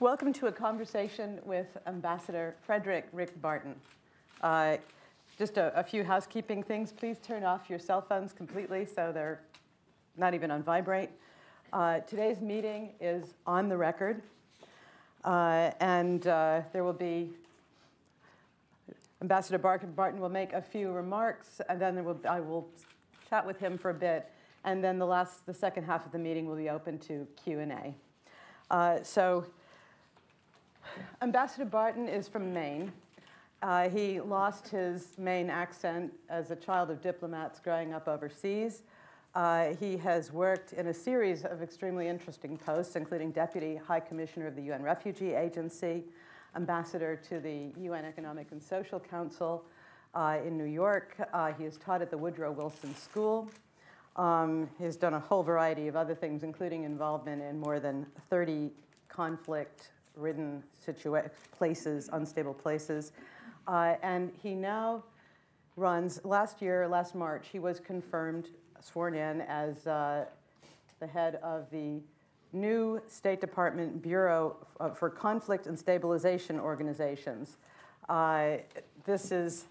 Welcome to a conversation with Ambassador Frederick Rick Barton. Uh, just a, a, few housekeeping things. Please turn off your cell phones completely so they're not even on vibrate. Uh, today's meeting is on the record, uh, and uh, there will be Ambassador Barton will make a few remarks, and then will, I will chat with him for a bit, and then the last, the second half of the meeting will be open to Q and A. Uh, so, Ambassador Barton is from Maine. Uh, he lost his Maine accent as a child of diplomats growing up overseas. Uh, he has worked in a series of extremely interesting posts, including Deputy High Commissioner of the UN Refugee Agency, Ambassador to the UN Economic and Social Council uh, in New York. Uh, he has taught at the Woodrow Wilson School. Um, he has done a whole variety of other things, including involvement in more than 30 conflict ridden places, unstable places. Uh, and he now runs, last year, last March, he was confirmed sworn in as uh, the head of the new State Department Bureau for Conflict and Stabilization Organizations. Uh, this is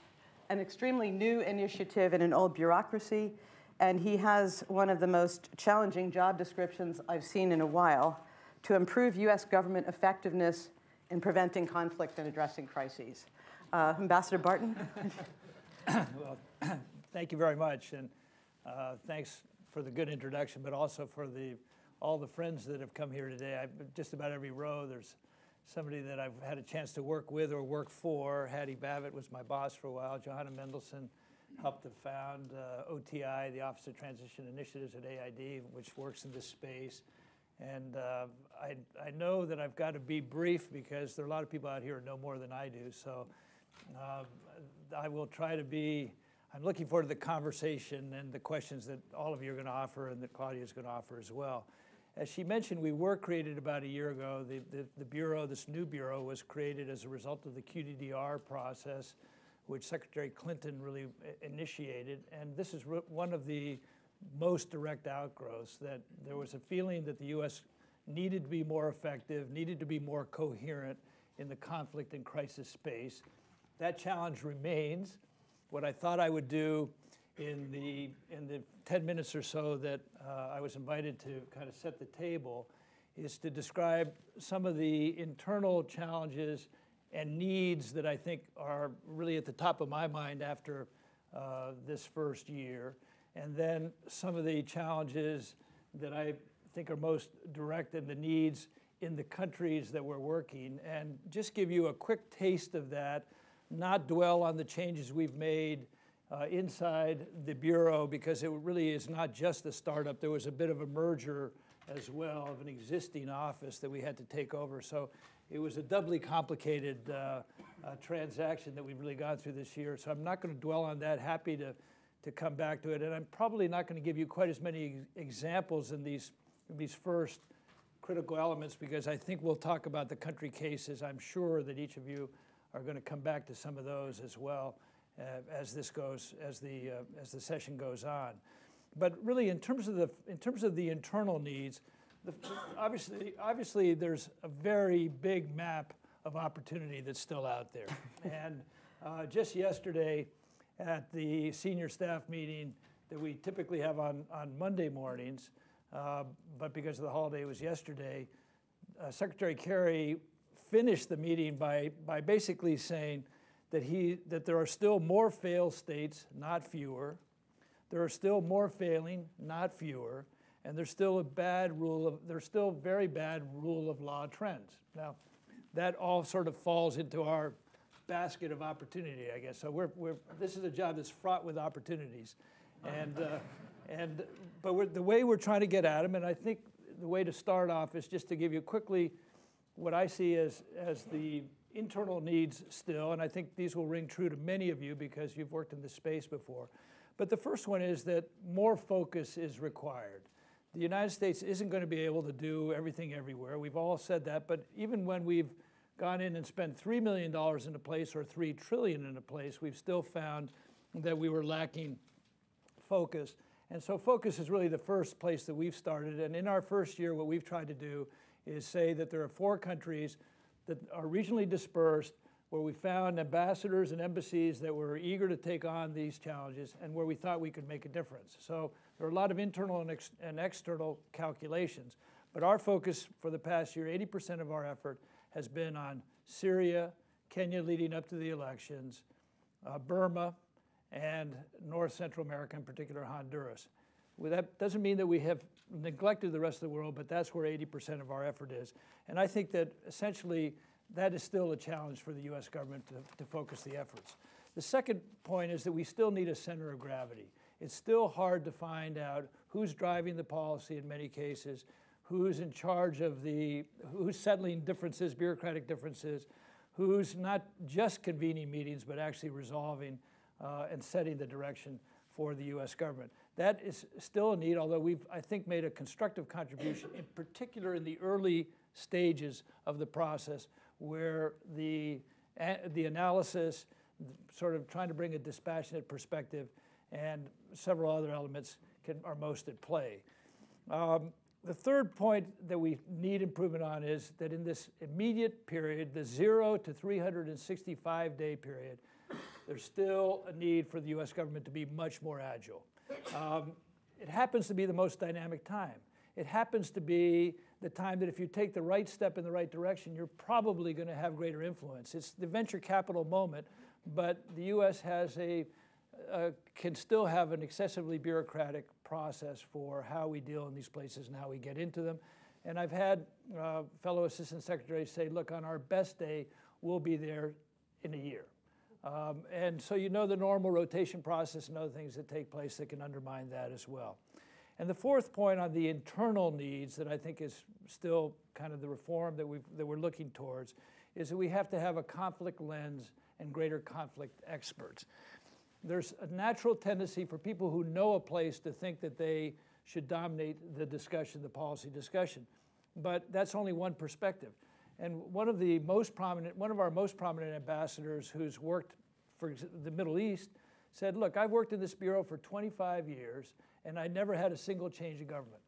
an extremely new initiative in an old bureaucracy, and he has one of the most challenging job descriptions I've seen in a while to improve U.S. government effectiveness in preventing conflict and addressing crises. Uh, Ambassador Barton? well, thank you very much. And uh, thanks for the good introduction, but also for the all the friends that have come here today. I, just about every row, there's somebody that I've had a chance to work with or work for. Hattie Babbitt was my boss for a while. Johanna Mendelson helped to found uh, OTI, the Office of Transition Initiatives at AID, which works in this space. And uh, I, I know that I've got to be brief because there are a lot of people out here who know more than I do. So uh, I will try to be I'm looking forward to the conversation and the questions that all of you are going to offer and that Claudia is going to offer as well. As she mentioned, we were created about a year ago. The, the, the, Bureau, this new Bureau, was created as a result of the QDDR process, which Secretary Clinton really initiated. And this is one of the most direct outgrowths that there was a feeling that the U.S. needed to be more effective, needed to be more coherent in the conflict and crisis space. That challenge remains what I thought I would do in the, in the 10 minutes or so that uh, I was invited to kind of set the table is to describe some of the internal challenges and needs that I think are really at the top of my mind after uh, this first year. And then some of the challenges that I think are most direct and the needs in the countries that we're working. And just give you a quick taste of that not dwell on the changes we've made uh, inside the Bureau because it really is not just a startup. There was a bit of a merger as well of an existing office that we had to take over. So it was a doubly complicated uh, uh, transaction that we've really gone through this year. So I'm not going to dwell on that. Happy to, to come back to it. And I'm probably not going to give you quite as many examples in these, in these first critical elements because I think we'll talk about the country cases. I'm sure that each of you are going to come back to some of those as well uh, as this goes, as the, uh, as the session goes on. But really, in terms of the, in terms of the internal needs, the, obviously, obviously, there's a very big map of opportunity that's still out there. and uh, just yesterday, at the senior staff meeting that we typically have on, on Monday mornings, uh, but because of the holiday, was yesterday, uh, Secretary Kerry finished the meeting by, by basically saying that, he, that there are still more failed states, not fewer. There are still more failing, not fewer. And there's still a bad rule of, there's still very bad rule of law trends. Now, that all sort of falls into our basket of opportunity, I guess. So we're, we're, this is a job that's fraught with opportunities. And, uh, and, but the way we're trying to get at them, and I think the way to start off is just to give you quickly what I see as, as the internal needs still, and I think these will ring true to many of you because you've worked in this space before. But the first one is that more focus is required. The United States isn't going to be able to do everything everywhere. We've all said that, but even when we've gone in and spent $3 million in a place or 3 trillion in a place, we've still found that we were lacking focus. And so focus is really the first place that we've started. And in our first year, what we've tried to do is say that there are four countries that are regionally dispersed where we found ambassadors and embassies that were eager to take on these challenges and where we thought we could make a difference. So there are a lot of internal and, ex and external calculations. But our focus for the past year, 80% of our effort has been on Syria, Kenya leading up to the elections, uh, Burma, and North Central America, in particular Honduras. Well, that doesn't mean that we have neglected the rest of the world, but that's where 80% of our effort is. And I think that essentially that is still a challenge for the US government to, to focus the efforts. The second point is that we still need a center of gravity. It's still hard to find out who's driving the policy in many cases, who's in charge of the, who's settling differences, bureaucratic differences, who's not just convening meetings, but actually resolving uh, and setting the direction for the U.S. government. That is still a need, although we've, I think, made a constructive contribution, in particular in the early stages of the process, where the, the analysis, sort of trying to bring a dispassionate perspective, and several other elements can, are most at play. Um, the third point that we need improvement on is that in this immediate period, the zero to 365 day period, there's still a need for the US government to be much more agile. Um, it happens to be the most dynamic time. It happens to be the time that if you take the right step in the right direction, you're probably going to have greater influence. It's the venture capital moment, but the US has a, uh, can still have an excessively bureaucratic process for how we deal in these places and how we get into them. And I've had uh, fellow assistant secretaries say, look, on our best day, we'll be there in a year. Um, and so you know the normal rotation process and other things that take place that can undermine that as well. And the fourth point on the internal needs that I think is still kind of the reform that, we that we're looking towards is that we have to have a conflict lens and greater conflict experts. There's a natural tendency for people who know a place to think that they should dominate the discussion, the policy discussion. But that's only one perspective. And one of the most prominent, one of our most prominent ambassadors who's worked for the Middle East said, look, I've worked in this bureau for 25 years and I never had a single change in government.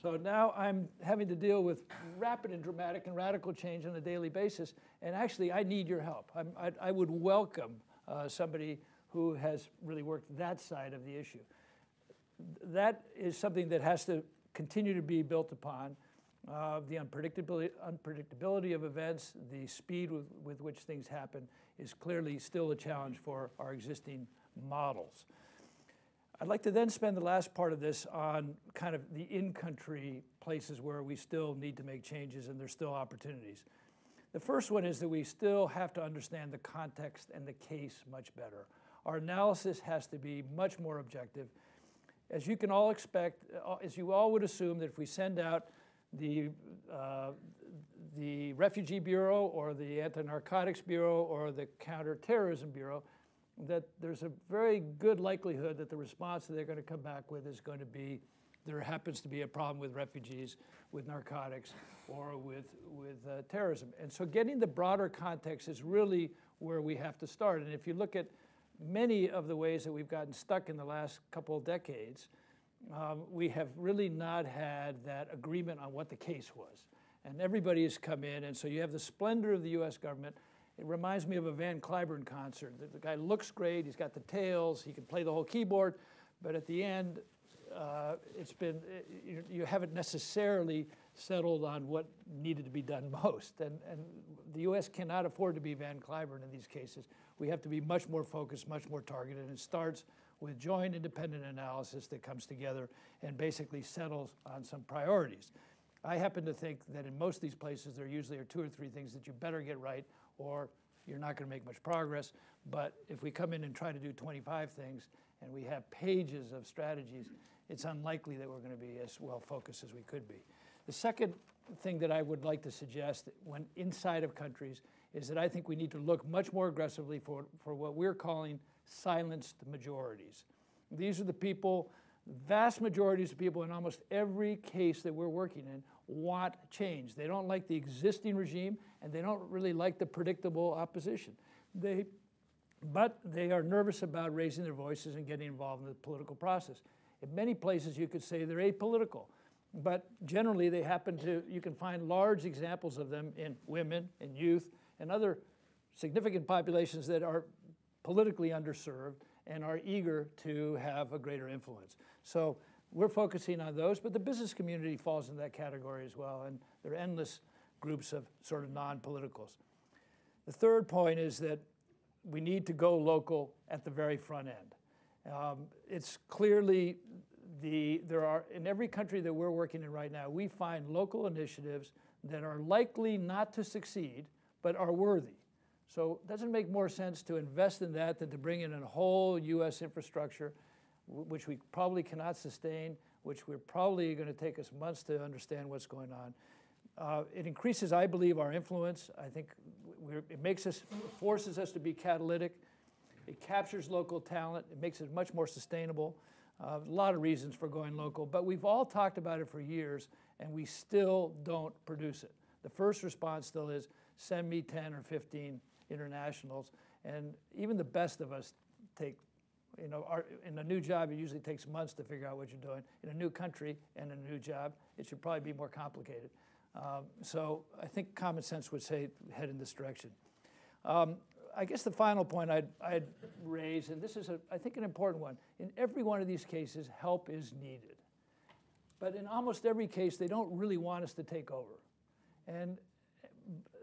So now I'm having to deal with rapid and dramatic and radical change on a daily basis. And actually, I need your help. I, I would welcome uh, somebody who has really worked that side of the issue. That is something that has to continue to be built upon. Uh, the unpredictability, unpredictability of events, the speed with, with which things happen is clearly still a challenge for our existing models. I'd like to then spend the last part of this on kind of the in-country places where we still need to make changes and there's still opportunities. The first one is that we still have to understand the context and the case much better. Our analysis has to be much more objective. As you can all expect, uh, as you all would assume that if we send out the, uh, the Refugee Bureau or the Anti-Narcotics Bureau or the Counterterrorism Bureau, that there's a very good likelihood that the response that they're going to come back with is going to be there happens to be a problem with refugees, with narcotics, or with, with uh, terrorism. And so getting the broader context is really where we have to start. And if you look at many of the ways that we've gotten stuck in the last couple of decades, um, we have really not had that agreement on what the case was. And everybody has come in, and so you have the splendor of the US government. It reminds me of a Van Cliburn concert. The, the guy looks great, he's got the tails, he can play the whole keyboard, but at the end, uh, it's been, you, you, haven't necessarily settled on what needed to be done most. And, and the US cannot afford to be Van Cliburn in these cases. We have to be much more focused, much more targeted, and it starts with joint independent analysis that comes together and basically settles on some priorities. I happen to think that in most of these places, there usually are two or three things that you better get right or you're not going to make much progress. But if we come in and try to do 25 things and we have pages of strategies, it's unlikely that we're going to be as well focused as we could be. The second thing that I would like to suggest when inside of countries is that I think we need to look much more aggressively for, for what we're calling silenced majorities. These are the people, vast majorities of people in almost every case that we're working in want change. They don't like the existing regime and they don't really like the predictable opposition. They, but they are nervous about raising their voices and getting involved in the political process. In many places, you could say they're apolitical. But generally, they happen to, you can find large examples of them in women, in youth, and other significant populations that are politically underserved and are eager to have a greater influence. So we're focusing on those, but the business community falls in that category as well, and there are endless groups of sort of non-politicals. The third point is that we need to go local at the very front end. Um, it's clearly the, there are, in every country that we're working in right now, we find local initiatives that are likely not to succeed, but are worthy. So doesn't make more sense to invest in that than to bring in a whole U.S. infrastructure, which we probably cannot sustain, which we're probably going to take us months to understand what's going on. Uh, it increases, I believe, our influence. I think it makes us, forces us to be catalytic. It captures local talent. It makes it much more sustainable. Uh, a lot of reasons for going local, but we've all talked about it for years, and we still don't produce it. The first response still is send me 10 or 15 internationals, and even the best of us take, you know, our, in a new job, it usually takes months to figure out what you're doing. In a new country and a new job, it should probably be more complicated. Um, so I think common sense would say head in this direction. Um, I guess the final point I'd, I'd raise, and this is, a, I think, an important one. In every one of these cases, help is needed. But in almost every case, they don't really want us to take over. And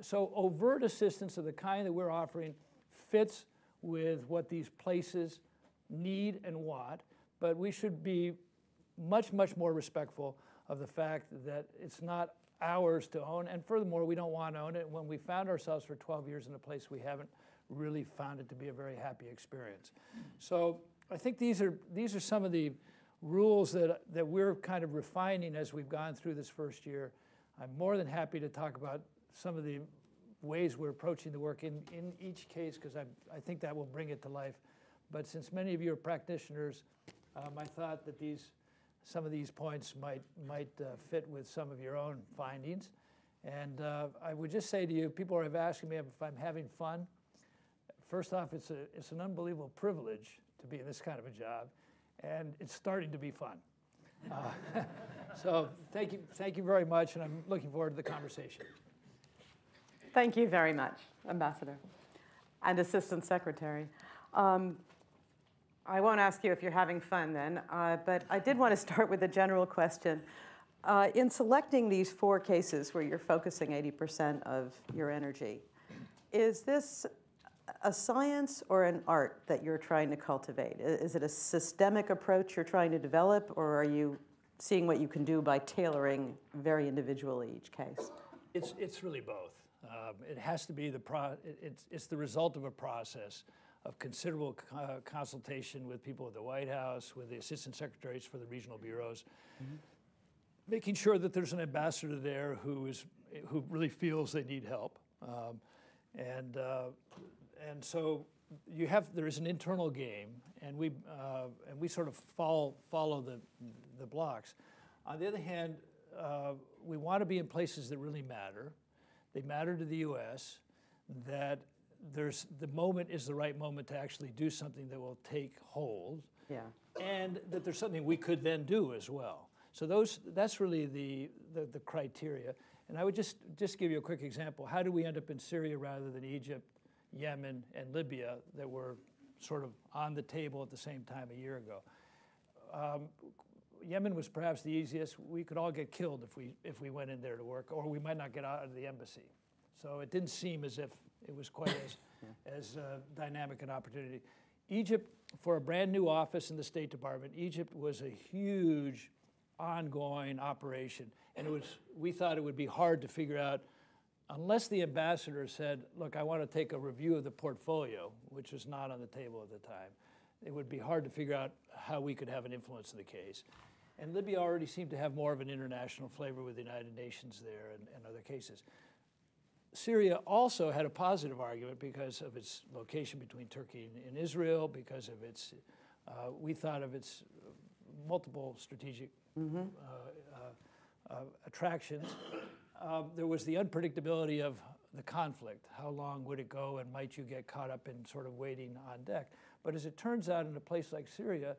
so overt assistance of the kind that we're offering fits with what these places need and want, but we should be much, much more respectful of the fact that it's not ours to own, and furthermore, we don't want to own it. When we found ourselves for 12 years in a place we haven't really found it to be a very happy experience. So I think these are, these are some of the rules that, that we're kind of refining as we've gone through this first year. I'm more than happy to talk about some of the ways we're approaching the work in, in each case because I, I think that will bring it to life. But since many of you are practitioners, um, I thought that these, some of these points might, might uh, fit with some of your own findings. And uh, I would just say to you, people are asking me if I'm having fun. First off, it's, a, it's an unbelievable privilege to be in this kind of a job, and it's starting to be fun. Uh, so thank you, thank you very much, and I'm looking forward to the conversation. Thank you very much, Ambassador and Assistant Secretary. Um, I won't ask you if you're having fun then, uh, but I did want to start with a general question. Uh, in selecting these four cases where you're focusing 80% of your energy, is this a science or an art that you're trying to cultivate? Is it a systemic approach you're trying to develop, or are you seeing what you can do by tailoring very individually each case? It's, it's really both. Um, it has to be the pro, it, it's, it's the result of a process of considerable uh, consultation with people at the White House, with the assistant secretaries for the regional bureaus, mm-hmm. making sure that there's an ambassador there who is who really feels they need help, um, and uh, and so you have there is an internal game, and we uh, and we sort of follow follow the the blocks. On the other hand, uh, we want to be in places that really matter they matter to the U.S., that there's the moment is the right moment to actually do something that will take hold. Yeah. And that there's something we could then do as well. So those that's really the, the, the criteria. And I would just just give you a quick example. How do we end up in Syria rather than Egypt, Yemen, and Libya that were sort of on the table at the same time a year ago? Um, Yemen was perhaps the easiest. We could all get killed if we, if we went in there to work, or we might not get out of the embassy. So it didn't seem as if it was quite as, as uh, dynamic an opportunity. Egypt, for a brand new office in the State Department, Egypt was a huge ongoing operation. And it was, we thought it would be hard to figure out, unless the ambassador said, look, I want to take a review of the portfolio, which was not on the table at the time, it would be hard to figure out how we could have an influence in the case. And Libya already seemed to have more of an international flavor with the United Nations there and, and other cases. Syria also had a positive argument because of its location between Turkey and, and Israel, because of its, uh, we thought of its multiple strategic uh, uh, uh attractions. Um, there was the unpredictability of the conflict. How long would it go, and might you get caught up in sort of waiting on deck? But as it turns out, in a place like Syria,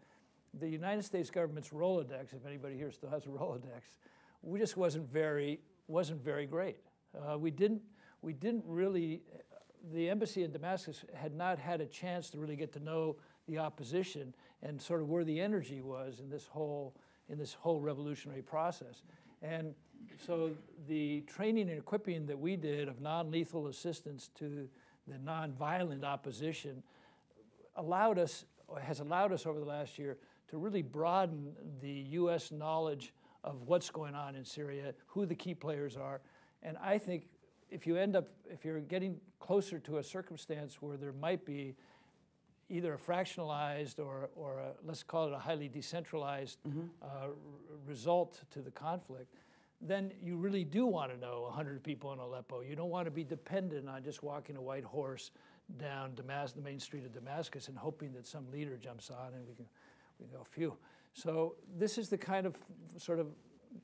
the United States government's Rolodex, if anybody here still has a Rolodex, we just wasn't very wasn't very great. Uh, we didn't we didn't really the embassy in Damascus had not had a chance to really get to know the opposition and sort of where the energy was in this whole in this whole revolutionary process. And so the training and equipping that we did of non-lethal assistance to the non-violent opposition allowed us has allowed us over the last year to really broaden the U.S. knowledge of what's going on in Syria, who the key players are, and I think if you end up if you're getting closer to a circumstance where there might be either a fractionalized or, or a, let's call it a highly decentralized mm-hmm. uh, result to the conflict, then you really do want to know 100 people in Aleppo. You don't want to be dependent on just walking a white horse down Damas- the main street of Damascus and hoping that some leader jumps on and we can, we can go, phew. So this is the kind of sort of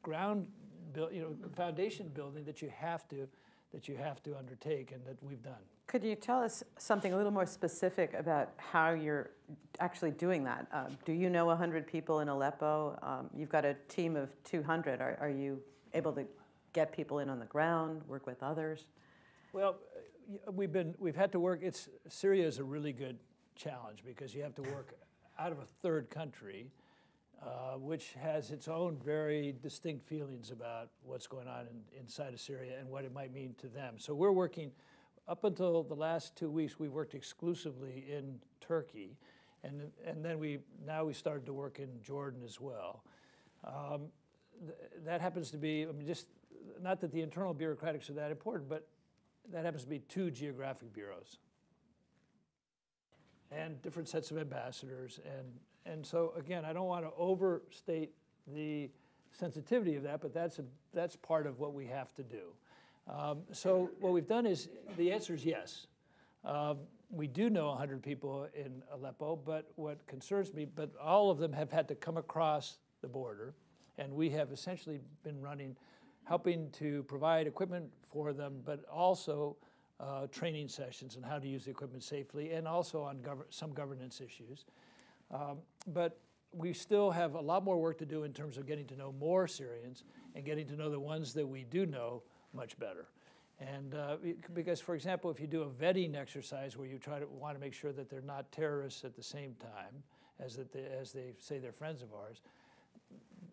ground, build, you know, foundation building that you have to that you have to undertake and that we've done. Could you tell us something a little more specific about how you're actually doing that? Uh, do you know 100 people in Aleppo? Um, you've got a team of 200. Are, are, you able to get people in on the ground, work with others? Well, we've been we've had to work. It's Syria is a really good challenge because you have to work out of a third country uh, which has its own very distinct feelings about what's going on in, inside of Syria and what it might mean to them. So we're working, up until the last two weeks, we worked exclusively in Turkey. And, and then we, now we started to work in Jordan as well. Um, th that happens to be, I mean, just, not that the internal bureaucratics are that important, but that happens to be two geographic bureaus and different sets of ambassadors and and so again, I don't want to overstate the sensitivity of that, but that's, a, that's part of what we have to do. Um, so what we've done is, the answer is yes. Um, we do know 100 people in Aleppo, but what concerns me, but all of them have had to come across the border, and we have essentially been running, helping to provide equipment for them, but also uh, training sessions on how to use the equipment safely, and also on gov some governance issues. Um, but we still have a lot more work to do in terms of getting to know more Syrians and getting to know the ones that we do know much better. And uh, because, for example, if you do a vetting exercise where you try to want to make sure that they're not terrorists at the same time as that they, as they say they're friends of ours,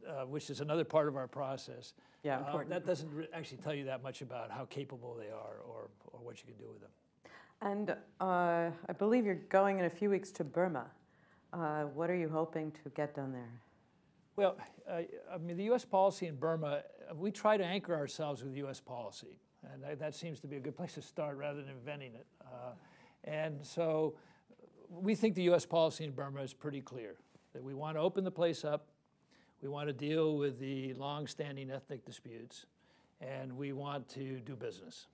uh, which is another part of our process. Yeah, uh, important. that doesn't actually tell you that much about how capable they are or, or what you can do with them. And uh, I believe you're going in a few weeks to Burma. Uh, what are you hoping to get done there? Well, uh, I mean, the U.S. policy in Burma, we try to anchor ourselves with U.S. policy, and that, seems to be a good place to start rather than inventing it. Uh, and so we think the U.S. policy in Burma is pretty clear that we want to open the place up, we want to deal with the long-standing ethnic disputes, and we want to do business.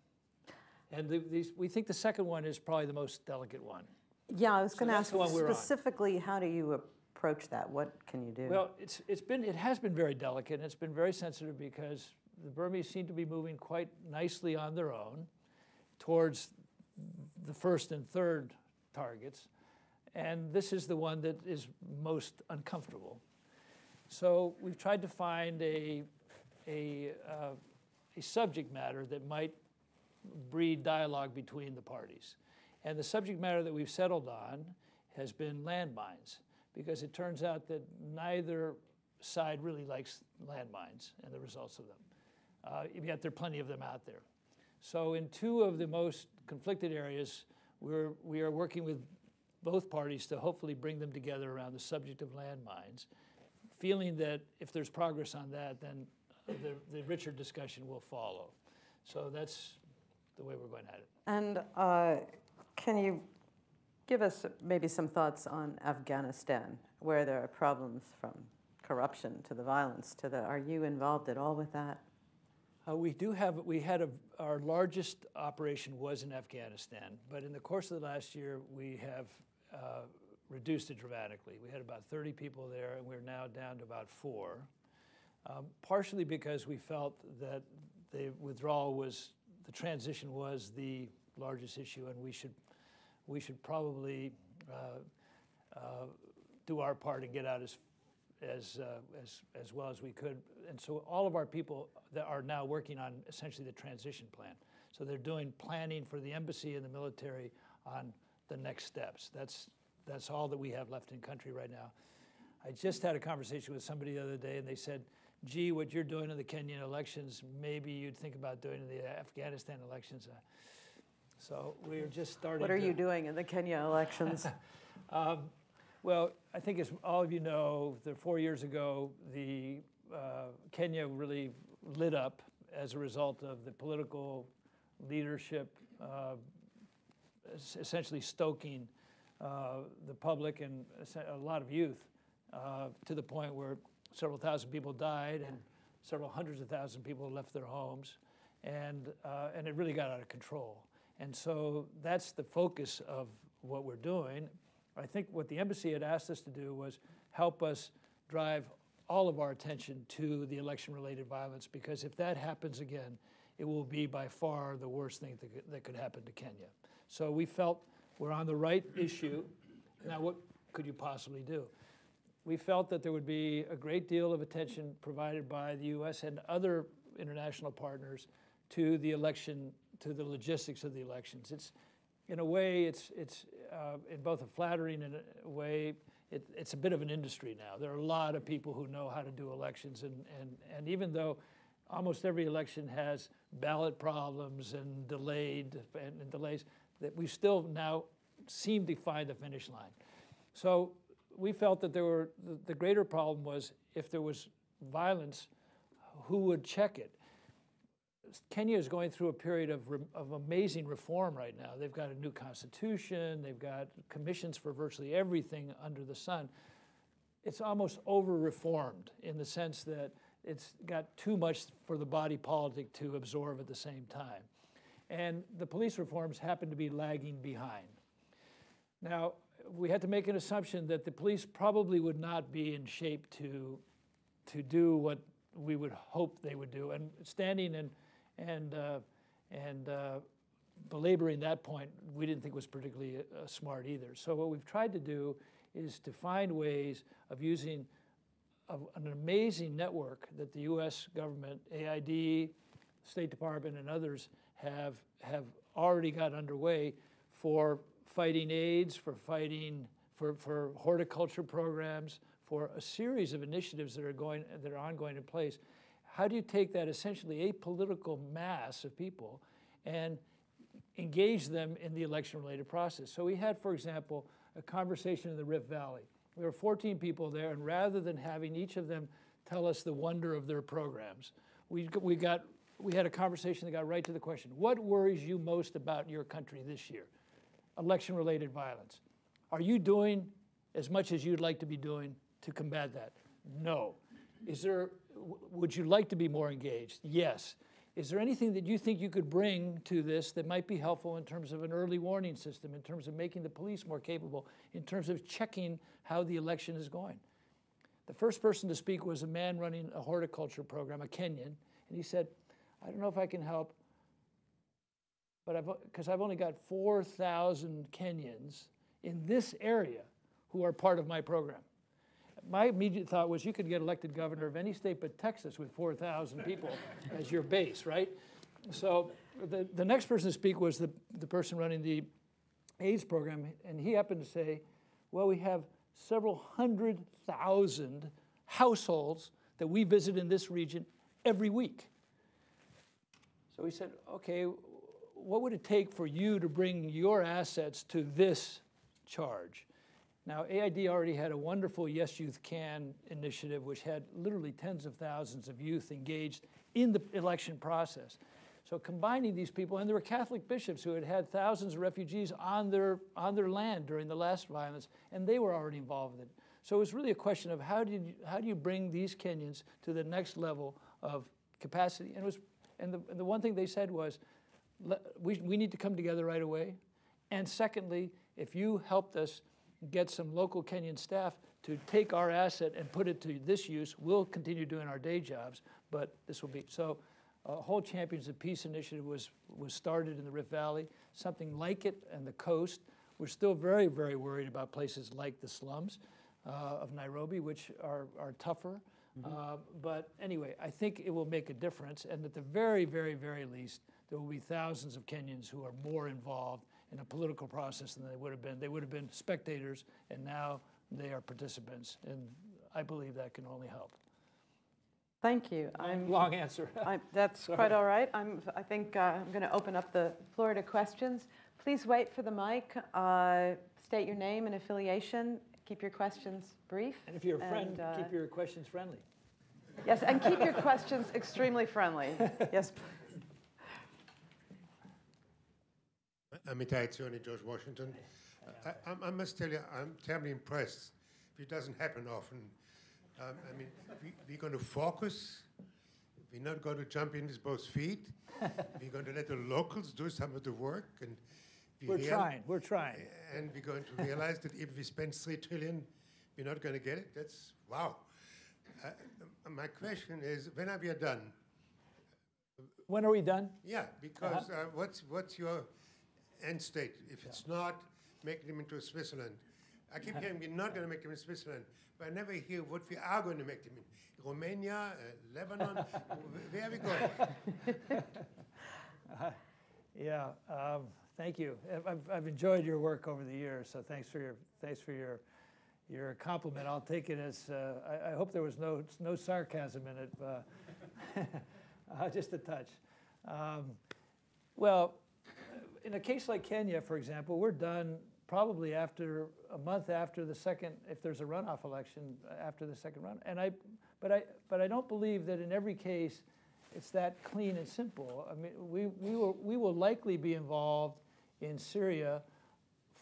And the, these, we think the second one is probably the most delicate one. Yeah, I was going to ask specifically, how do you approach that? What can you do? Well, it's, it's been, it has been very delicate, and it's been very sensitive because the Burmese seem to be moving quite nicely on their own towards the first and third targets. And this is the one that is most uncomfortable. So we've tried to find a, a, uh, a subject matter that might breed dialogue between the parties. And the subject matter that we've settled on has been landmines, because it turns out that neither side really likes landmines and the results of them. Uh, yet there are plenty of them out there. So in two of the most conflicted areas, we're, we are working with both parties to hopefully bring them together around the subject of landmines, feeling that if there's progress on that, then the, the richer discussion will follow. So that's the way we're going at it. And uh, can you give us maybe some thoughts on Afghanistan, where there are problems from corruption to the violence to the, are you involved at all with that? Uh, we do have, we had a, our largest operation was in Afghanistan, but in the course of the last year, we have uh, reduced it dramatically. We had about 30 people there, and we're now down to about four, um, partially because we felt that the withdrawal was, the transition was the largest issue, and we should we should probably uh, uh, do our part and get out as as, uh, as, as well as we could. And so all of our people that are now working on essentially the transition plan. So they're doing planning for the embassy and the military on the next steps. That's, that's all that we have left in country right now. I just had a conversation with somebody the other day, and they said, gee, what you're doing in the Kenyan elections, maybe you'd think about doing in the Afghanistan elections. Uh, so we're just starting. What are to, you doing in the Kenya elections? um, well, I think as all of you know, the four years ago, the uh, Kenya really lit up as a result of the political leadership, uh, essentially stoking uh, the public and a lot of youth uh, to the point where several thousand people died and several hundreds of thousand people left their homes, and uh, and it really got out of control. And so that's the focus of what we're doing. I think what the embassy had asked us to do was help us drive all of our attention to the election-related violence because if that happens again, it will be by far the worst thing that could, that could happen to Kenya. So we felt we're on the right issue. Now, what could you possibly do? we felt that there would be a great deal of attention provided by the U.S. and other international partners to the election, to the logistics of the elections. It's, in a way, it's, it's uh, in both a flattering and a way, it, it's a bit of an industry now. There are a lot of people who know how to do elections, and, and, and even though almost every election has ballot problems and delayed and, and delays, that we still now seem to find the finish line. So we felt that there were the, the greater problem was if there was violence, who would check it? Kenya is going through a period of, of amazing reform right now. They've got a new constitution, they've got commissions for virtually everything under the sun. It's almost over reformed in the sense that it's got too much for the body politic to absorb at the same time. And the police reforms happen to be lagging behind. Now, we had to make an assumption that the police probably would not be in shape to, to do what we would hope they would do. And standing and, and, uh, and uh, belaboring that point, we didn't think was particularly uh, smart either. So what we've tried to do is to find ways of using a, an amazing network that the U.S. government, AID, State Department, and others have, have already got underway for fighting AIDS, for fighting, for, for horticulture programs, for a series of initiatives that are going, that are ongoing in place. How do you take that essentially apolitical mass of people and engage them in the election-related process? So we had, for example, a conversation in the Rift Valley. There were 14 people there, and rather than having each of them tell us the wonder of their programs, we, we, got, we had a conversation that got right to the question, what worries you most about your country this year? election related violence. Are you doing as much as you'd like to be doing to combat that? No. Is there, would you like to be more engaged? Yes. Is there anything that you think you could bring to this that might be helpful in terms of an early warning system, in terms of making the police more capable, in terms of checking how the election is going? The first person to speak was a man running a horticulture program, a Kenyan, and he said, I don't know if I can help but I've because I've only got 4,000 Kenyans in this area who are part of my program. My immediate thought was you could get elected governor of any state but Texas with 4,000 people as your base, right? So the, the next person to speak was the, the person running the AIDS program, and he happened to say, well, we have several hundred thousand households that we visit in this region every week. So he said, okay, what would it take for you to bring your assets to this charge? Now, AID already had a wonderful Yes Youth Can initiative, which had literally tens of thousands of youth engaged in the election process. So combining these people, and there were Catholic bishops who had had thousands of refugees on their, on their land during the last violence, and they were already involved in it. So it was really a question of how, did you, how do you bring these Kenyans to the next level of capacity? And, was, and, the, and the one thing they said was, we, we need to come together right away. And secondly, if you helped us get some local Kenyan staff to take our asset and put it to this use, we'll continue doing our day jobs, but this will be. So a whole Champions of Peace initiative was, was started in the Rift Valley, something like it and the coast. We're still very, very worried about places like the slums. uh, of Nairobi, which are, are tougher. Uh, but anyway, I think it will make a difference, and at the very, very, very least, there will be thousands of Kenyans who are more involved in a political process than they would have been. They would have been spectators, and now they are participants, and I believe that can only help. Thank you. I'm, Long answer. I, that's quite all right. I'm, I think uh, I'm going to open up the floor to questions. Please wait for the mic. Uh, state your name and affiliation. Keep your questions brief. And if you're a friend, And, uh, keep your questions friendly. Yes, and keep your questions extremely friendly. Yes. Amitai Etzioni, George Washington. I, I- I must tell you, I'm terribly impressed. It doesn't happen often. Um, I mean, we, we're going to focus. We're not going to jump in with both feet. we're going to let the locals do some of the work, and we We're real- trying, we're trying. And we're going to realize that if we spend three trillion, we're not going to get it. That's wow. Uh, my question is, when are we done? When are we done? Yeah, because uh, what's what's your end state? If it's not making them into Switzerland, I keep hearing we're not going to make them in Switzerland, but I never hear what we are going to make them in. Romania, uh, Lebanon, wh- where are we going? Yeah, um, thank you. I've- I've, enjoyed your work over the years, so thanks for your, thanks for your, your compliment. I'll take it as, uh, I, I hope there was no, no sarcasm in it, uh, uh, just a touch. Um, Well, in a case like Kenya, for example, we're done probably after, a month after the second, if there's a runoff election, uh, after the second run. And I, but I, but I don't believe that in every case, it's that clean and simple. I mean, we, we will, we will likely be involved in Syria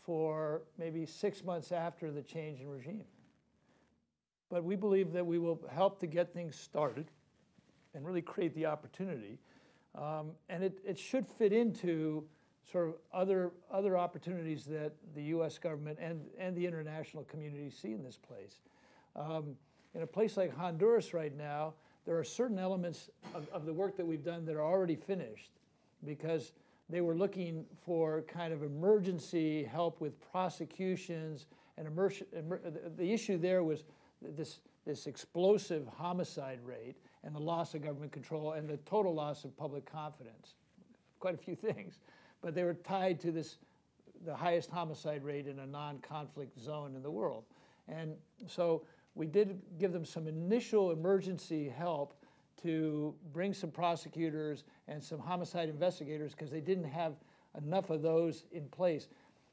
for maybe six months after the change in regime. But we believe that we will help to get things started and really create the opportunity. Um, and it, it should fit into sort of other, other opportunities that the US government and, and the international community see in this place. Um, in a place like Honduras right now, there are certain elements of, of the work that we've done that are already finished because they were looking for kind of emergency help with prosecutions and immersion, the issue there was this, this explosive homicide rate and the loss of government control and the total loss of public confidence. Quite a few things, but they were tied to this, the highest homicide rate in a non-conflict zone in the world. And so we did give them some initial emergency help to bring some prosecutors and some homicide investigators because they didn't have enough of those in place.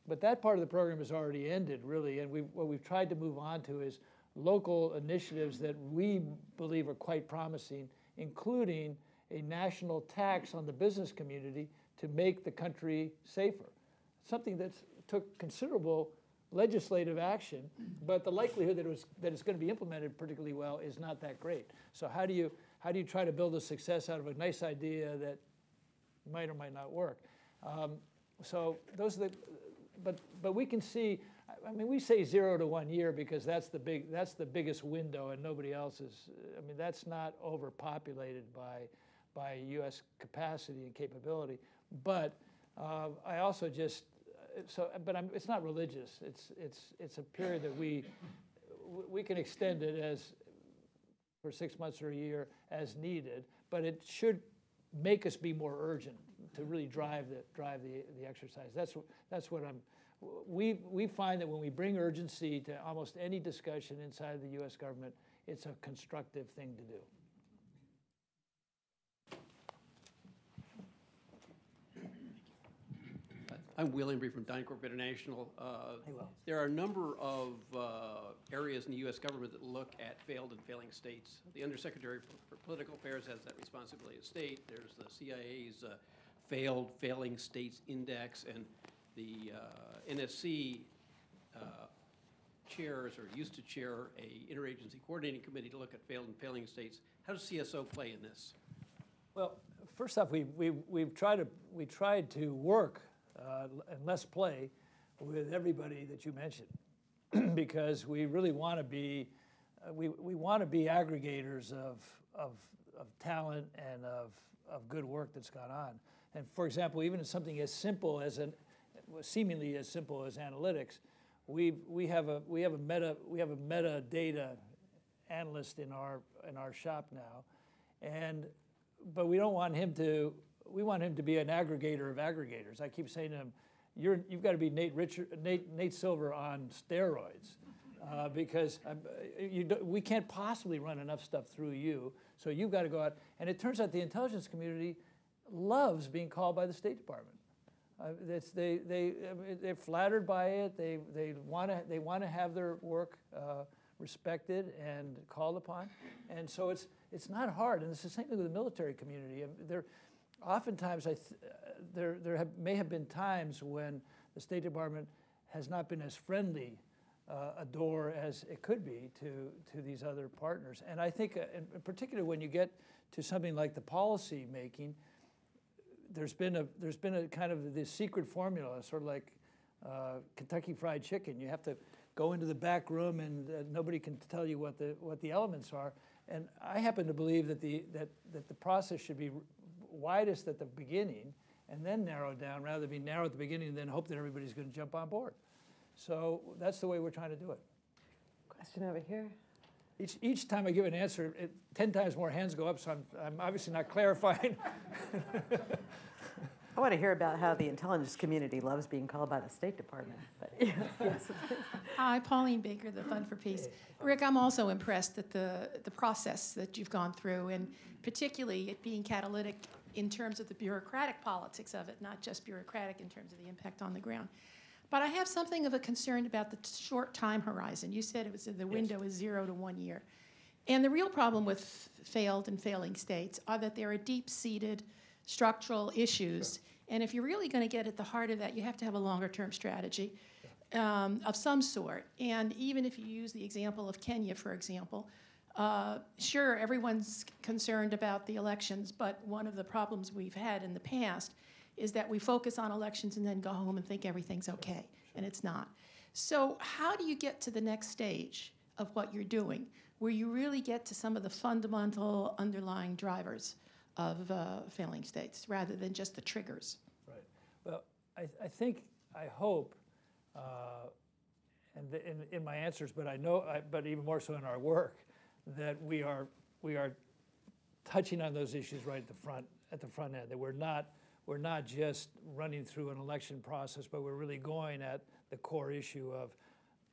But that part of the program has already ended, really, and we, what we've tried to move on to is local initiatives that we believe are quite promising, including a national tax on the business community to make the country safer. Something that took considerable legislative action, but the likelihood that, it was, that it's going to be implemented particularly well is not that great. So how do you, how do you try to build a success out of a nice idea that might or might not work? Um, so those are the, but, but we can see, I mean, we say zero to one year because that's the big, that's the biggest window and nobody else is, I mean, that's not overpopulated by, by US capacity and capability. But uh, I also just, so, but I'm, it's not religious. It's, it's, it's a period that we, we can extend it as, for six months or a year as needed, but it should make us be more urgent to really drive the, drive the, the exercise. That's, that's what I'm, we, we find that when we bring urgency to almost any discussion inside the US government, it's a constructive thing to do. I'm William Embry from DynCorp International. Uh, Hey, Will. There are a number of uh, areas in the U.S. government that look at failed and failing states. The Undersecretary for Political Affairs has that responsibility of state. There's the CIA's uh, Failed Failing States Index, and the uh, NSC uh, chairs or used to chair a interagency coordinating committee to look at failed and failing states. How does CSO play in this? Well, first off, we, we, we've tried to, we tried to work uh, and less play with everybody that you mentioned because we really want to be, uh, we, we want to be aggregators of, of, of talent and of, of good work that's gone on. And for example, even in something as simple as an, seemingly as simple as analytics, we we have a we have a meta we have a metadata analyst in our in our shop now, and but we don't want him to we want him to be an aggregator of aggregators. I keep saying to him, you're you've got to be Nate Richard Nate Nate Silver on steroids. Uh, because you do, we can't possibly run enough stuff through you, so you've got to go out. And it turns out the intelligence community loves being called by the State Department. Uh, they, they, they're flattered by it. They, they want to they wanna have their work uh, respected and called upon. And so it's, it's not hard. And it's the same thing with the military community. There, oftentimes, I th- there, there have, may have been times when the State Department has not been as friendly uh, a door as it could be to, to these other partners. And I think, uh, in, in particular, when you get to something like the policy making, there's been a there's been a kind of this secret formula, sort of like uh, Kentucky Fried Chicken. You have to go into the back room, and uh, nobody can tell you what the what the elements are. And I happen to believe that the that that the process should be widest at the beginning, and then narrowed down, rather than be narrow at the beginning and then hope that everybody's going to jump on board. So that's the way we're trying to do it. Question over here. Each, each time I give an answer, it, 10 times more hands go up, so I'm, I'm obviously not clarifying. I want to hear about how the intelligence community loves being called by the State Department. But yes, Hi, Pauline Baker, the Fund for Peace. Rick, I'm also impressed at the, the process that you've gone through, and particularly it being catalytic in terms of the bureaucratic politics of it, not just bureaucratic in terms of the impact on the ground. But I have something of a concern about the t- short time horizon. You said it was the window is zero to one year. And the real problem with failed and failing states are that there are deep seated structural issues. And if you're really going to get at the heart of that, you have to have a longer term strategy um, of some sort. And even if you use the example of Kenya, for example, uh, sure, everyone's concerned about the elections, but one of the problems we've had in the past is that we focus on elections and then go home and think everything's okay, and it's not. So, how do you get to the next stage of what you're doing, where you really get to some of the fundamental underlying drivers of uh, failing states, rather than just the triggers? Right. Well, I, I think, I hope, uh, and in, in my answers, but I know, I, but even more so in our work, that we are we are touching on those issues right at the front at the front end. That we're not we're not just running through an election process, but we're really going at the core issue of,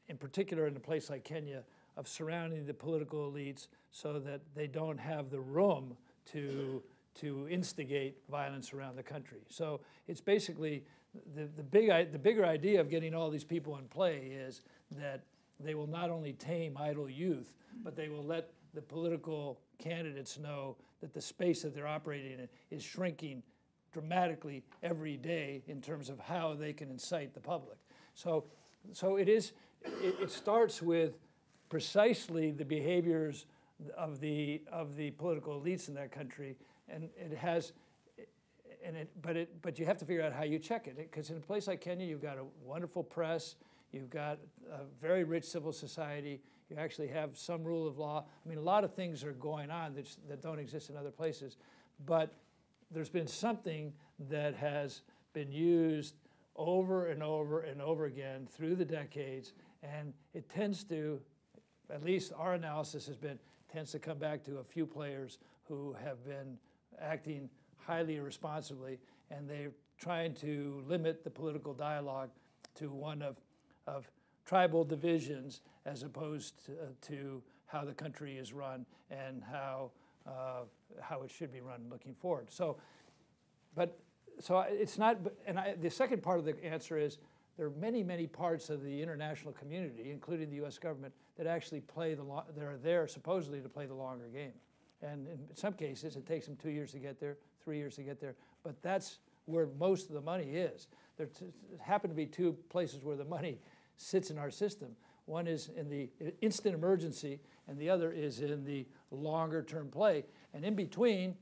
in particular, in a place like Kenya, of surrounding the political elites so that they don't have the room to to instigate violence around the country. So it's basically the, the big the bigger idea of getting all these people in play is that they will not only tame idle youth, but they will let the political candidates know that the space that they're operating in is shrinking dramatically every day in terms of how they can incite the public. So, so it is. It, it starts with precisely the behaviors of the of the political elites in that country, and it has. And it, but it, but you have to figure out how you check it, because in a place like Kenya, you've got a wonderful press, you've got a very rich civil society, you actually have some rule of law. I mean, a lot of things are going on that, that don't exist in other places, but there's been something that has been used over and over and over again through the decades, and it tends to, at least our analysis has been, tends to come back to a few players who have been acting highly irresponsibly, and they're trying to limit the political dialogue to one of, of tribal divisions as opposed to, to how the country is run and how, uh, how it should be run looking forward. So, but so it's not, and I, the second part of the answer is there are many, many parts of the international community, including the U.S. government, that actually play the, lo- that are there supposedly to play the longer game. And in some cases, it takes them two years to get there, three years to get there, but that's where most of the money is. There t- happen to be two places where the money sits in our system. One is in the instant emergency, and the other is in the longer term play. And in between,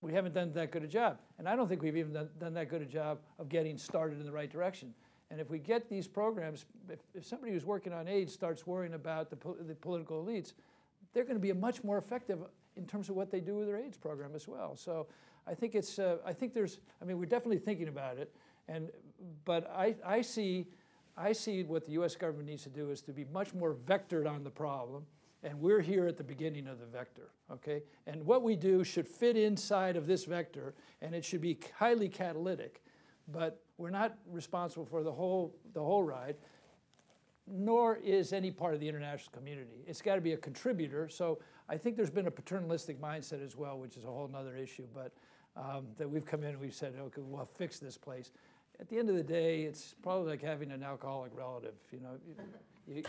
we haven't done that good a job. And I don't think we've even done, done that good a job of getting started in the right direction. And if we get these programs, if, if somebody who's working on AIDS starts worrying about the, po- the political elites, they're going to be much more effective in terms of what they do with their AIDS program as well. So I think it's, uh, I think there's, I mean, we're definitely thinking about it. And, but I, I see I see what the US government needs to do is to be much more vectored on the problem, and we're here at the beginning of the vector, okay? And what we do should fit inside of this vector, and it should be highly catalytic. But we're not responsible for the whole, the whole ride, nor is any part of the international community. It's got to be a contributor. So I think there's been a paternalistic mindset as well, which is a whole other issue. But um, that we've come in and we've said, okay, we'll fix this place. At the end of the day, it's probably like having an alcoholic relative. You know, you, you,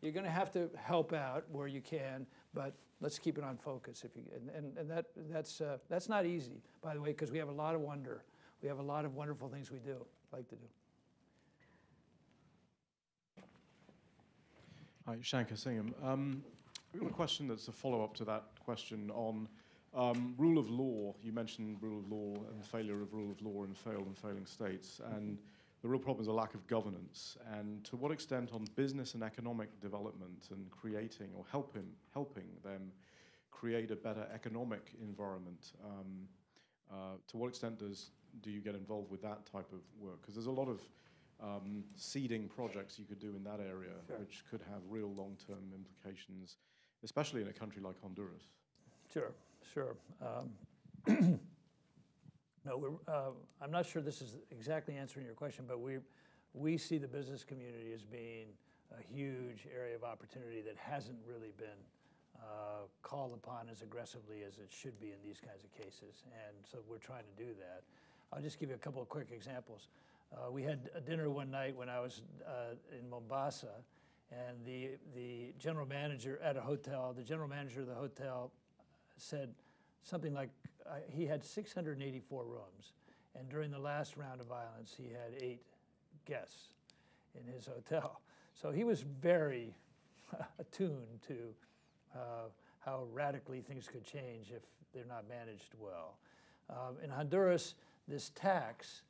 you're going to have to help out where you can, but let's keep it on focus. If you and, and, and that that's uh, that's not easy, by the way, because we have a lot of wonder. We have a lot of wonderful things we do like to do. Hi, Shankar Singham. Um, I've got a question that's a follow-up to that question on um, rule of law. You mentioned rule of law and failure of rule of law in failed and failing states, and the real problem is a lack of governance. And to what extent, on business and economic development and creating or helping helping them create a better economic environment, um, uh, to what extent does do you get involved with that type of work? Because there's a lot of um, seeding projects you could do in that area, Sure. which could have real long-term implications, especially in a country like Honduras. Sure, sure. Um, no, uh, I'm not sure this is exactly answering your question, but we, we see the business community as being a huge area of opportunity that hasn't really been uh, called upon as aggressively as it should be in these kinds of cases. And so we're trying to do that. I'll just give you a couple of quick examples. Uh, we had a dinner one night when I was uh, in Mombasa, and the, the general manager at a hotel, the general manager of the hotel said something like uh, he had 684 rooms, and during the last round of violence, he had eight guests in his hotel. So he was very attuned to uh, how radically things could change if they're not managed well. Um, in Honduras, this tax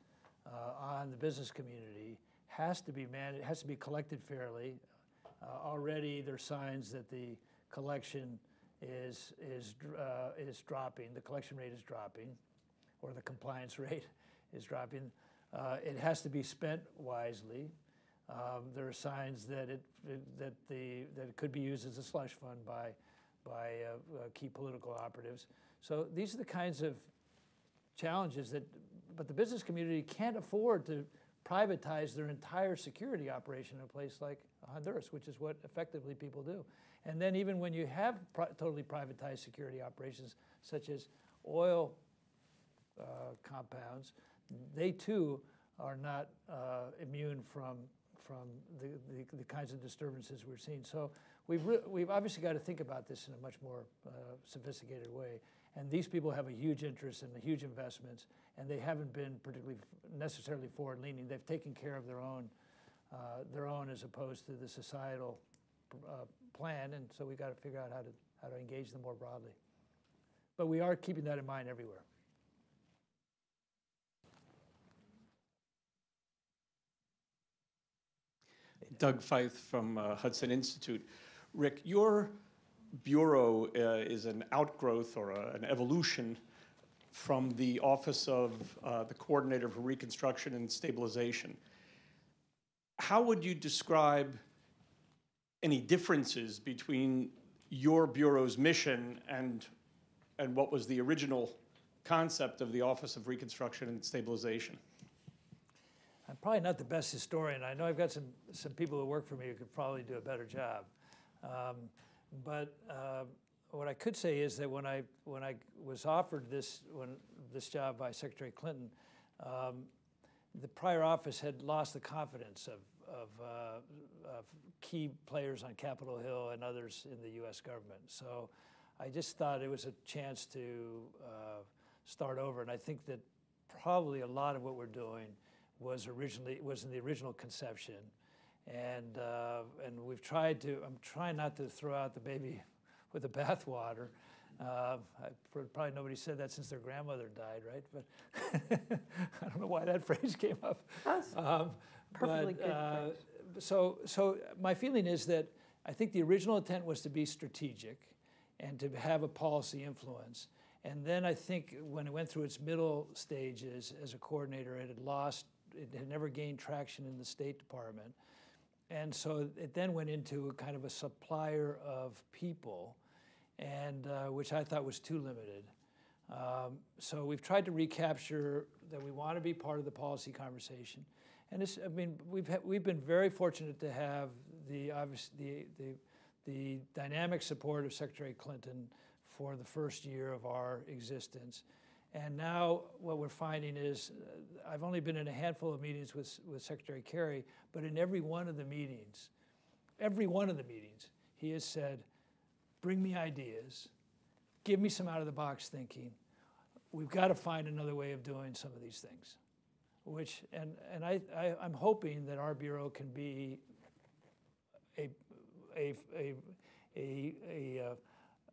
uh, on the business community has to be managed, has to be collected fairly. Uh, already, there are signs that the collection is is uh, is dropping. The collection rate is dropping, or the compliance rate is dropping. Uh, it has to be spent wisely. Um, there are signs that it, that the that it could be used as a slush fund by by uh, uh, key political operatives. So these are the kinds of challenges that, but the business community can't afford to privatize their entire security operation in a place like Honduras, which is what effectively people do. And then even when you have totally privatized security operations, such as oil uh, compounds, they too are not uh, immune from from the, the, the, kinds of disturbances we're seeing. So we've, we've obviously got to think about this in a much more uh, sophisticated way. And these people have a huge interest and huge investments, and they haven't been particularly necessarily forward-leaning. They've taken care of their own, uh, their own as opposed to the societal uh, plan, and so we've got to figure out how to, how to engage them more broadly. But we are keeping that in mind everywhere. Doug Feith from uh, Hudson Institute. Rick, your bureau uh, is an outgrowth or a, an evolution from the Office of uh, the Coordinator for Reconstruction and Stabilization. How would you describe any differences between your bureau's mission and, and what was the original concept of the Office of Reconstruction and Stabilization? I'm probably not the best historian. I know I've got some, some people who work for me who could probably do a better job. Um, but uh, what I could say is that when I, when I was offered this, when, this job by Secretary Clinton, um, the prior office had lost the confidence of, of, uh, of, key players on Capitol Hill and others in the U.S. government. So I just thought it was a chance to uh, start over. And I think that probably a lot of what we're doing was originally was in the original conception, and uh, and we've tried to. I'm trying not to throw out the baby with the bathwater. Uh, probably nobody said that since their grandmother died, right? But I don't know why that phrase came up. That's um, perfectly but, good. Uh, so, so my feeling is that I think the original intent was to be strategic and to have a policy influence. And then I think when it went through its middle stages as a coordinator, it had lost it had never gained traction in the State Department. And so it then went into a kind of a supplier of people, and uh, which I thought was too limited. Um, so we've tried to recapture that we want to be part of the policy conversation. And I mean, we've, we've been very fortunate to have the, obvious, the, the, the dynamic support of Secretary Clinton for the first year of our existence. And now what we're finding is, uh, I've only been in a handful of meetings with, with Secretary Kerry, but in every one of the meetings, every one of the meetings, he has said, bring me ideas, give me some out of the box thinking. We've got to find another way of doing some of these things. Which, and, and I, I, I'm hoping that our bureau can be a, a, a, a, a, uh,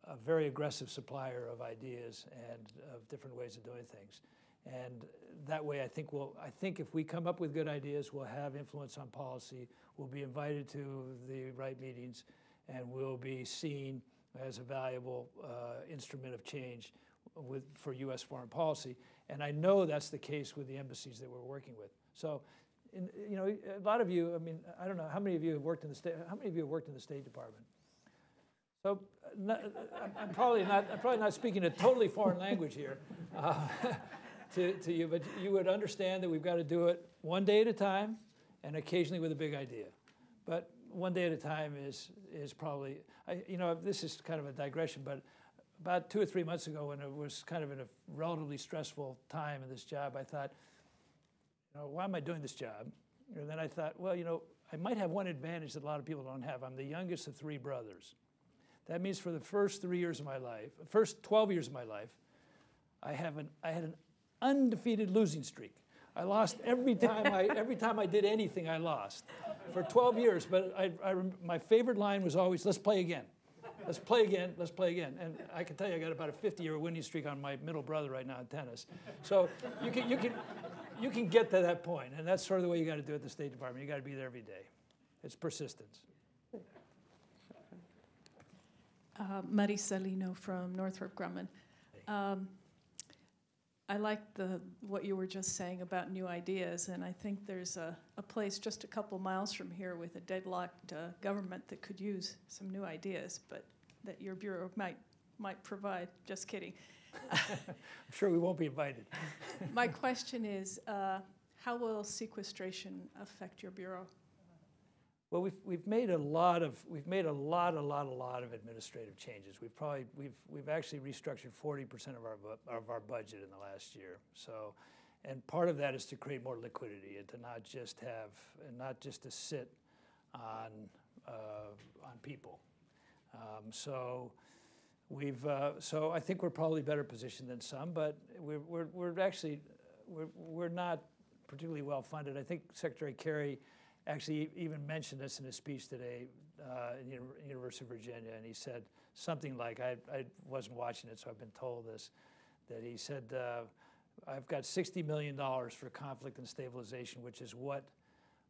a very aggressive supplier of ideas and of different ways of doing things. And that way, I think we'll, I think if we come up with good ideas, we'll have influence on policy. We'll be invited to the right meetings, and we'll be seen as a valuable uh, instrument of change with, for U.S. foreign policy. And I know that's the case with the embassies that we're working with. So, in, you know, a lot of you, I mean, I don't know, how many of you have worked in the state, how many of you have worked in the State Department? So uh, I'm- I'm probably not, I'm probably not speaking a totally foreign language here uh, to, to you, but you would understand that we've got to do it one day at a time and occasionally with a big idea. But one day at a time is, is probably, I, you know, this is kind of a digression, but about two or three months ago when it was kind of in a relatively stressful time in this job, I thought, you know, why am I doing this job? And then I thought, well, you know, I might have one advantage that a lot of people don't have. I'm the youngest of three brothers. That means for the first three years of my life, first 12 years of my life, I, have an, I had an undefeated losing streak. I lost every time I, every time I did anything, I lost for 12 years. But I, I, my favorite line was always, let's play again. Let's play again, let's play again. And I can tell you, I got about a 50 year winning streak on my middle brother right now in tennis. So you can, you, can, you can get to that point, and that's sort of the way you got to do it at the State Department. You got to be there every day. It's persistence. Uh, Marisa Lino from Northrop Grumman. Um, I like the what you were just saying about new ideas, and I think there's a, a place just a couple miles from here with a deadlocked uh, government that could use some new ideas, but that your bureau might might provide. Just kidding. I'm sure we won't be invited. My question is, uh, how will sequestration affect your bureau? Well, we've, we've made a lot of, we've made a lot, a lot, a lot of administrative changes. We've probably, we've, we've actually restructured 40% of our, of our budget in the last year. So, and part of that is to create more liquidity and to not just have, and not just to sit on, uh, on people. Um, so we've, uh, so I think we're probably better positioned than some, but we're, we're, we're actually, we're, we're not particularly well funded. I think Secretary Kerry actually even mentioned this in a speech today uh, in Uni- University of Virginia, and he said something like, I, I wasn't watching it, so I've been told this, that he said, uh, I've got $60 million for conflict and stabilization, which is what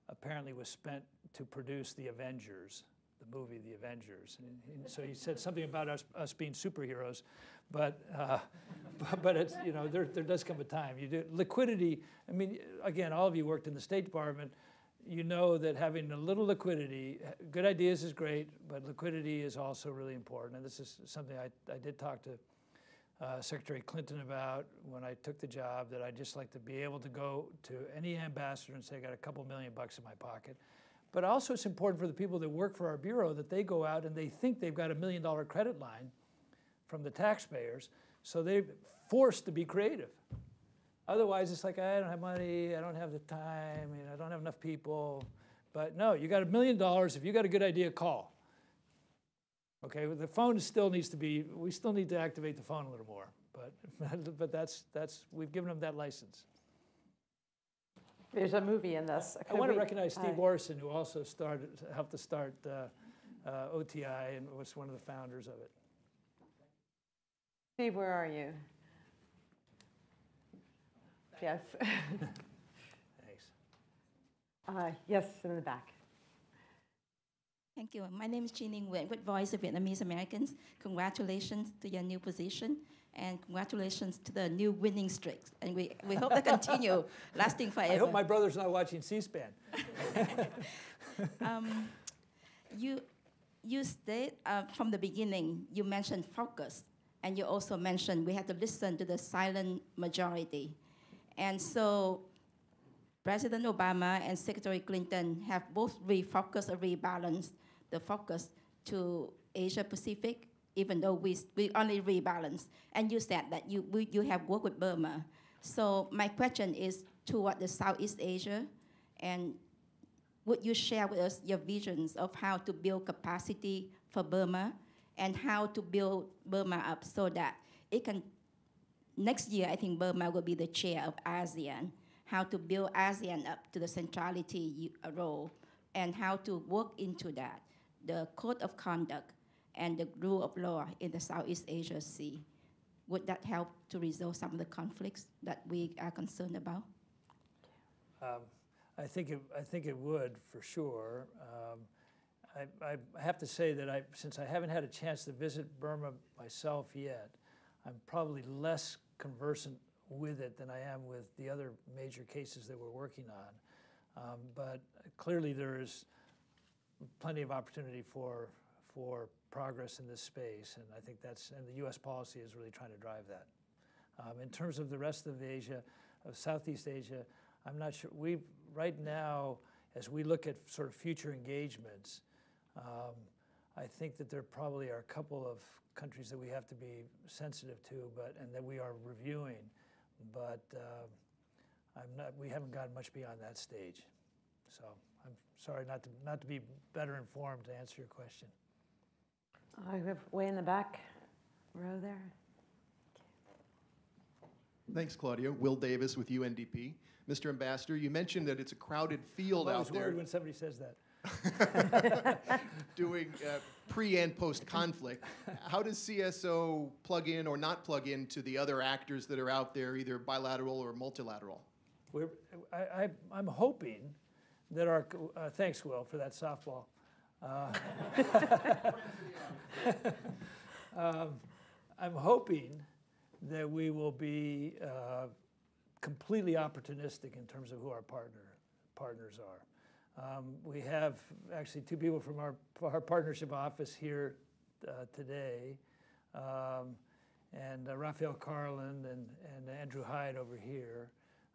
apparently was spent to produce The Avengers, the movie The Avengers. And, and so he said something about us, us being superheroes, but, uh, but, but it's, you know, there, there does come a time. You do, liquidity, I mean, again, all of you worked in the State Department. You know that having a little liquidity, good ideas is great, but liquidity is also really important. And this is something I, I did talk to uh, Secretary Clinton about when I took the job that I'd just like to be able to go to any ambassador and say, I got a couple million bucks in my pocket. But also, it's important for the people that work for our bureau that they go out and they think they've got a million dollar credit line from the taxpayers, so they're forced to be creative. Otherwise, it's like, I don't have money, I don't have the time, you know, I don't have enough people. But no, you got a million dollars, if you got a good idea, call. Okay, the phone still needs to be, we still need to activate the phone a little more. But, but that's, that's, we've given them that license. There's a movie in this. I Could want to recognize Steve Orson, who also started, helped to start uh, uh, OTI and was one of the founders of it. Steve, where are you? Yes. Thanks. Uh, Yes, in the back. Thank you. My name is Jeanine Nguyen with Voice of Vietnamese Americans. Congratulations to your new position and congratulations to the new winning streak. And we, we hope to continue lasting forever. I hope my brother's not watching C-SPAN. um, you, you state uh, from the beginning, you mentioned focus, and you also mentioned we have to listen to the silent majority. And so President Obama and Secretary Clinton have both refocused or rebalanced the focus to Asia Pacific, even though we, we only rebalanced. And you said that you, we, you have worked with Burma. So my question is toward the Southeast Asia, and would you share with us your visions of how to build capacity for Burma and how to build Burma up so that it can, next year, I think Burma will be the chair of ASEAN, how to build ASEAN up to the centrality uh, role and how to work into that, the code of conduct and the rule of law in the Southeast Asia Sea. Would that help to resolve some of the conflicts that we are concerned about? Um, I think it, I think it would for sure. Um, I, I have to say that I, since I haven't had a chance to visit Burma myself yet, I'm probably less conversant with it than I am with the other major cases that we're working on. Um, but clearly, there is plenty of opportunity for for progress in this space, and I think that's and the U.S. policy is really trying to drive that. Um, in terms of the rest of Asia, of Southeast Asia, I'm not sure. We right now, as we look at sort of future engagements, um, I think that there probably are a couple of countries that we have to be sensitive to, but and that we are reviewing, but uh, I'm not. We haven't gotten much beyond that stage, so I'm sorry not to not to be better informed to answer your question. I have way in the back row there. Thanks, Claudia. Will Davis with UNDP. Mr. Ambassador, you mentioned that it's a crowded field I'm out always there worried when somebody says that. doing uh, pre and post conflict. How does CSO plug in or not plug in to the other actors that are out there, either bilateral or multilateral? We're, I, I, I'm hoping that our, uh, thanks, Will, for that softball. Uh, um, I'm hoping that we will be uh, completely opportunistic in terms of who our partner, partners are. Um, we have actually two people from our, our partnership office here uh, today, um, and uh, Raphael Carlin and, and Andrew Hyde over here.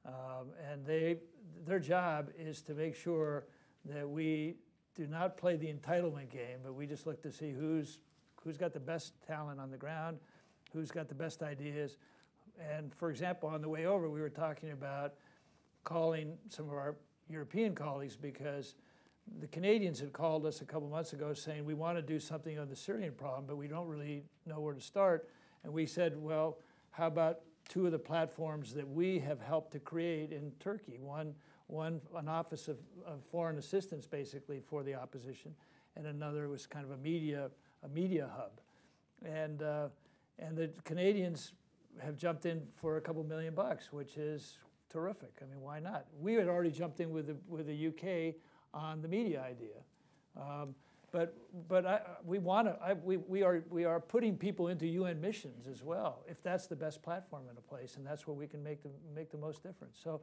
Um, and they, their job is to make sure that we do not play the entitlement game, but we just look to see who's, who's got the best talent on the ground, who's got the best ideas. And for example, on the way over, we were talking about calling some of our European colleagues because the Canadians had called us a couple months ago saying we want to do something on the Syrian problem, but we don't really know where to start. And we said, well, how about two of the platforms that we have helped to create in Turkey? One, one an office of, of foreign assistance, basically for the opposition, and another was kind of a media a media hub. And uh, and the Canadians have jumped in for a couple million bucks, which is terrific. I mean, why not? We had already jumped in with the, with the UK on the media idea. Um, but but I, we want to. We, we are we are putting people into UN missions as well, if that's the best platform in a place, and that's where we can make the make the most difference. So,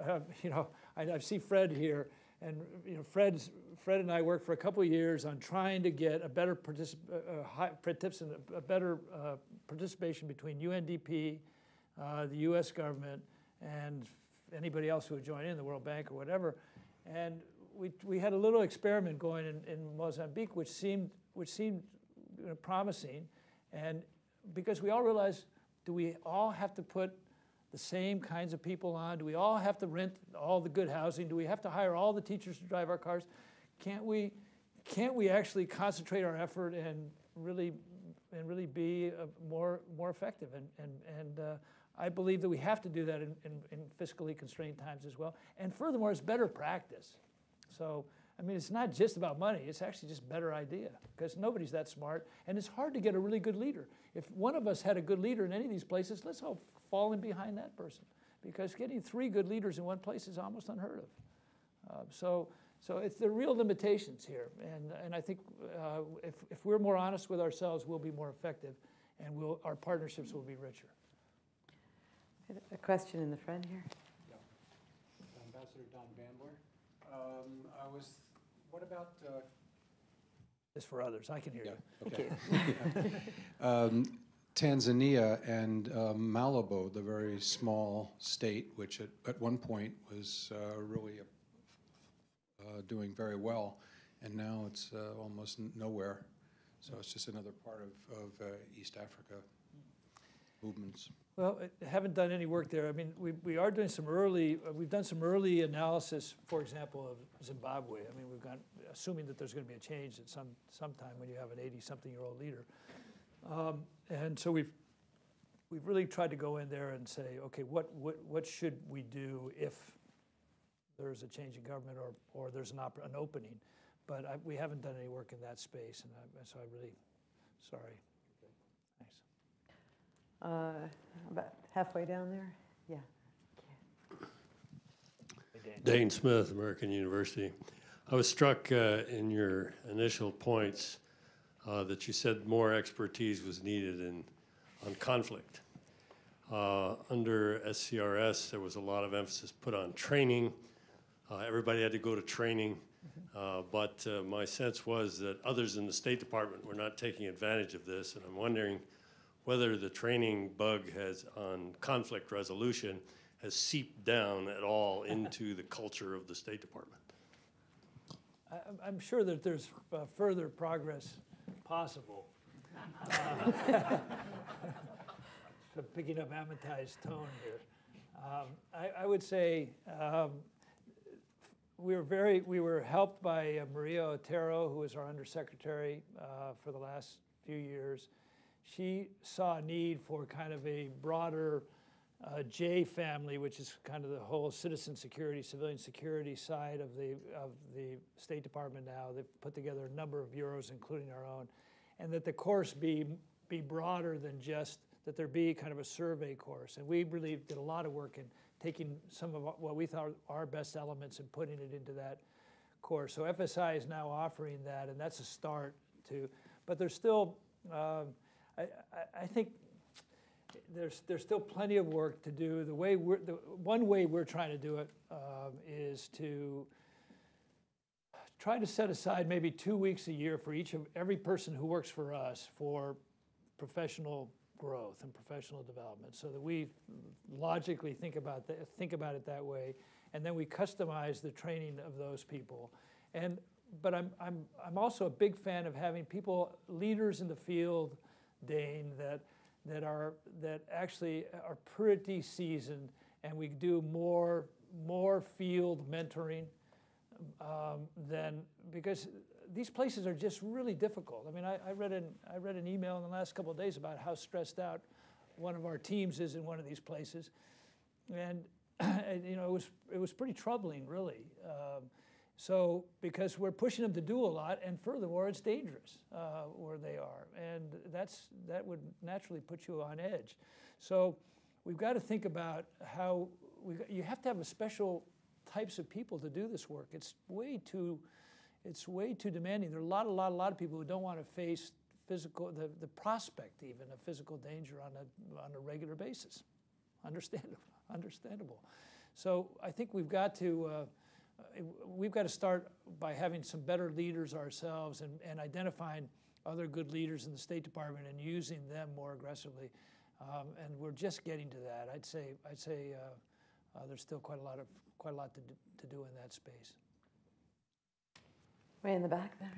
uh, you know, I, I see Fred here, and you know, Fred's Fred and I worked for a couple of years on trying to get a better particip- uh, high, participant, a better uh, participation between UNDP, uh, the U.S. government, and anybody else who would join in, the World Bank or whatever. And we, we had a little experiment going in, in Mozambique, which seemed which seemed you know, promising, and because we all realized, do we all have to put the same kinds of people on? Do we all have to rent all the good housing? Do we have to hire all the teachers to drive our cars? Can't we, can't we actually concentrate our effort and really, and really be uh, more, more effective? And, and, and uh, I believe that we have to do that in, in, in fiscally constrained times as well. And furthermore, it's better practice. So, I mean, it's not just about money, it's actually just better idea because nobody's that smart. And it's hard to get a really good leader. If one of us had a good leader in any of these places, let's all fall in behind that person because getting three good leaders in one place is almost unheard of. Uh, so, so it's the real limitations here. And, and I think uh, if, if we're more honest with ourselves, we'll be more effective and we'll, our partnerships will be richer. A question in the front here. Ambassador Don Bandler. Um, I was What about, uh, Just for others, I can hear you. okay. Um, Tanzania and uh, Malabo, the very small state, which at, at one point was uh, really uh, doing very well, and now it's uh, almost n- nowhere. So it's just another part of, of uh, East Africa movements. Well, I haven't done any work there. I mean, we, we are doing some early, uh, we've done some early analysis, for example, of Zimbabwe. I mean, we've got, assuming that there's going to be a change at some, sometime when you have an 80-something-year-old leader. Um, And so we've, we've really tried to go in there and say, okay, what, what, what should we do if there's a change in government or, or there's an, an opening? But I, we haven't done any work in that space, and I, so I really, sorry. Uh, About halfway down there? Yeah. Dane Smith, American University. I was struck uh, in your initial points uh, that you said more expertise was needed in, on conflict. Uh, Under SCRS, there was a lot of emphasis put on training. Uh, Everybody had to go to training. Uh, But uh, my sense was that others in the State Department were not taking advantage of this. And I'm wondering whether the training bug has, on conflict resolution, has seeped down at all into the culture of the State Department. I- I'm- I'm sure that there's uh, further progress possible. Uh, so Picking up Amitai's tone here. Um, I I would say um, we were very, we were helped by uh, Maria Otero, who was our undersecretary uh, for the last few years. She saw a need for kind of a broader uh, J family, which is kind of the whole citizen security, civilian security side of the of the State Department now. They've put together a number of bureaus, including our own, and that the course be be broader than just that there be kind of a survey course. And we really did a lot of work in taking some of what we thought our best elements and putting it into that course. So FSI is now offering that, and that's a start to. But there's still, um, I, I, I think there's, there's still plenty of work to do. The way we're, the, one way we're trying to do it um, is to try to set aside maybe two weeks a year for each of, every person who works for us for professional growth and professional development, so that we logically think about, think about it that way, and then we customize the training of those people. And, but I'm, I'm, I'm also a big fan of having people, leaders in the field, Dane, that, that are, that actually are pretty seasoned, and we do more, more field mentoring um, than, because these places are just really difficult. I mean, I, I read an, I read an email in the last couple of days about how stressed out one of our teams is in one of these places. And, and you know, it was, it was pretty troubling, really. Um, so, because we're pushing them to do a lot, and furthermore, it's dangerous uh, where they are, and that's that would naturally put you on edge. So, we've got to think about how we. You have to have a special types of people to do this work. It's way too, it's way too demanding. There are a lot, a lot, a lot of people who don't want to face physical, the, the prospect even of physical danger on a on a regular basis. Understandable, understandable. So I think we've got to. Uh, we've got to start by having some better leaders ourselves and, and identifying other good leaders in the State Department and using them more aggressively. Um, and we're just getting to that. I'd say, I'd say uh, uh, there's still quite a lot of quite a lot to do, to do in that space. Way in the back there.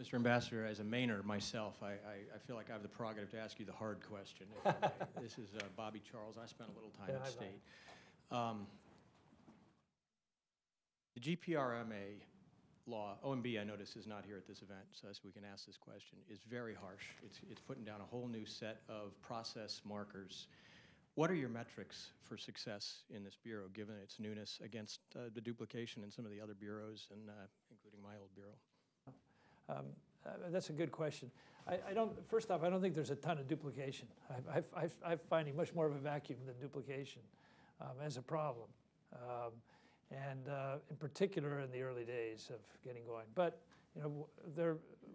Mr. Ambassador, as a Mainer myself, I, I, I feel like I have the prerogative to ask you the hard question. if I may. this is uh, Bobby Charles. I spent a little time Yeah, at hi, State. Um, the GPRMA law, OMB, I notice, is not here at this event, so we can ask this question, is very harsh. It's, it's putting down a whole new set of process markers. What are your metrics for success in this bureau, given its newness against uh, the duplication in some of the other bureaus, and uh, including my old bureau? Um, uh, that's a good question. I, I, don't. First off, I don't think there's a ton of duplication. I, I'm finding much more of a vacuum than duplication um, as a problem, um, and uh, in particular in the early days of getting going. But you know,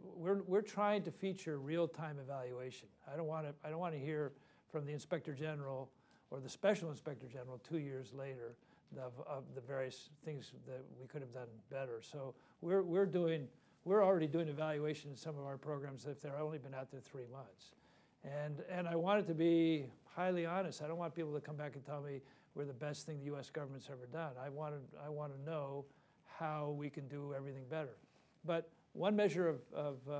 we're we're trying to feature real-time evaluation. I don't want to. I don't want to hear from the inspector general or the special inspector general two years later of, of the various things that we could have done better. So we're, we're doing, we're already doing evaluation in some of our programs if they've only been out there three months. And, and I want it to be highly honest. I don't want people to come back and tell me we're the best thing the U.S. government's ever done. I want to, I want to know how we can do everything better. But one measure of, of, uh,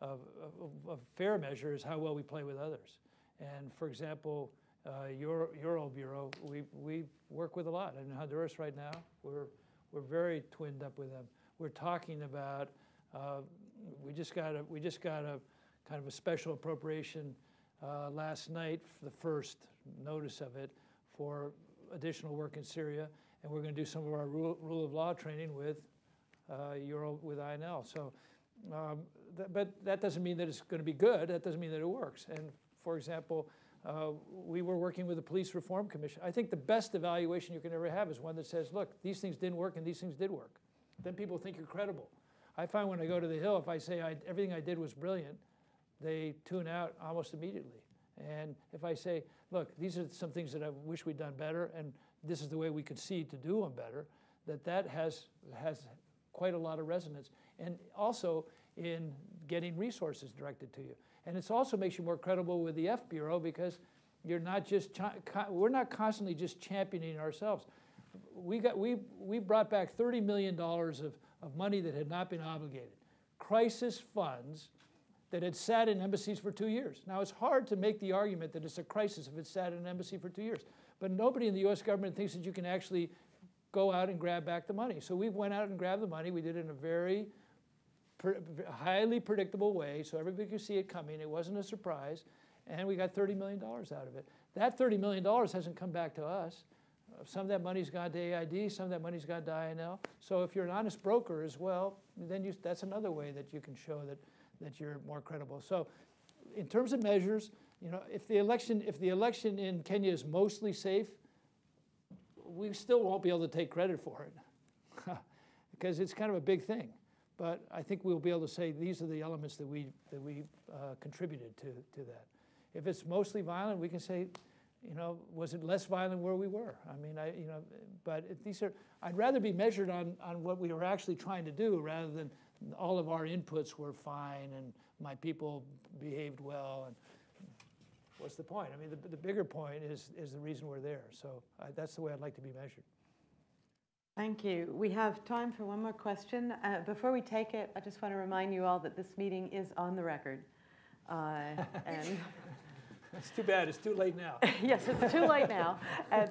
of, of, of fair measure is how well we play with others. And for example, uh, your, your old bureau, we, we work with a lot. In Honduras right now, we're, we're very twinned up with them. We're talking about, uh, we just got a, we just got a kind of a special appropriation uh, last night, the first notice of it, for additional work in Syria. And we're going to do some of our rule, rule of law training with uh, Euro, with INL. So, um, but that doesn't mean that it's going to be good. That doesn't mean that it works. And for example, uh, we were working with the Police Reform Commission. I think the best evaluation you can ever have is one that says, look, these things didn't work and these things did work. Then people think you're credible. I find when I go to the Hill, if I say I, everything I did was brilliant, they tune out almost immediately. And if I say, look, these are some things that I wish we'd done better, and this is the way we could see to do them better, that that has, has quite a lot of resonance. And also in getting resources directed to you. And it also makes you more credible with the F Bureau because you're not just, we're not constantly just championing ourselves. We, got, we, we brought back $30 million of, of money that had not been obligated. Crisis funds that had sat in embassies for two years. Now, it's hard to make the argument that it's a crisis if it's sat in an embassy for two years. But nobody in the US government thinks that you can actually go out and grab back the money. So we went out and grabbed the money. We did it in a very highly predictable way, so everybody could see it coming. It wasn't a surprise. And we got $30 million out of it. That $30 million hasn't come back to us. Some of that money's gone to AID, some of that money's gone to INL. So if you're an honest broker as well, then you, that's another way that you can show that, that you're more credible. So in terms of measures, you know, if the election, if the election in Kenya is mostly safe, we still won't be able to take credit for it because it's kind of a big thing. But I think we'll be able to say these are the elements that we, that we uh, contributed to, to that. If it's mostly violent, we can say, you know, was it less violent where we were? I mean, I, you know, but these are, I'd rather be measured on, on what we were actually trying to do rather than all of our inputs were fine and my people behaved well. And what's the point? I mean, the, the bigger point is, is the reason we're there. So uh, that's the way I'd like to be measured. Thank you. We have time for one more question. Uh, before we take it, I just want to remind you all that this meeting is on the record. Uh, and it's too bad. It's too late now. yes, it's too late now. And,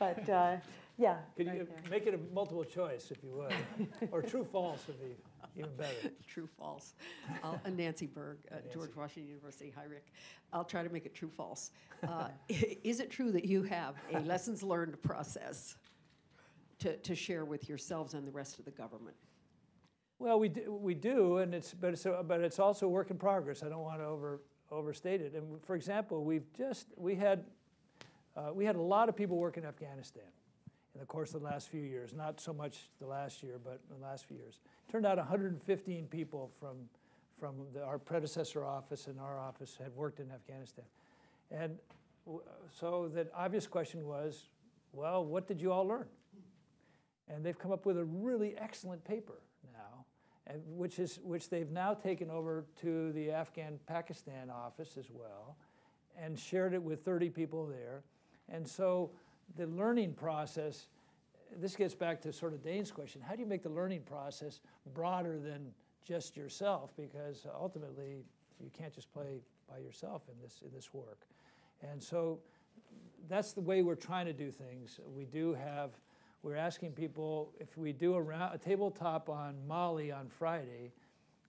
but uh, yeah. Could you make it a multiple choice, if you would, or true false would be even better. true false. Uh, Nancy Berg, uh, Nancy. George Washington University. Hi, Rick. I'll try to make it true false. Uh, is it true that you have a lessons learned process? to, to share with yourselves and the rest of the government? Well, we do, we do and it's, but, it's but it's also a work in progress. I don't want to over, overstate it. And for example, we've just, we had, uh, we had a lot of people work in Afghanistan in the course of the last few years, not so much the last year, but the last few years. Turned out 115 people from, from the, our predecessor office and our office had worked in Afghanistan. And so the obvious question was, well, what did you all learn? And they've come up with a really excellent paper now, and which, is, which they've now taken over to the Afghan Pakistan office as well and shared it with 30 people there. And so the learning process, this gets back to sort of Dane's question, how do you make the learning process broader than just yourself? Because ultimately, you can't just play by yourself in this, in this work. And so that's the way we're trying to do things. We do have we're asking people if we do a, round, a tabletop on Mali on Friday,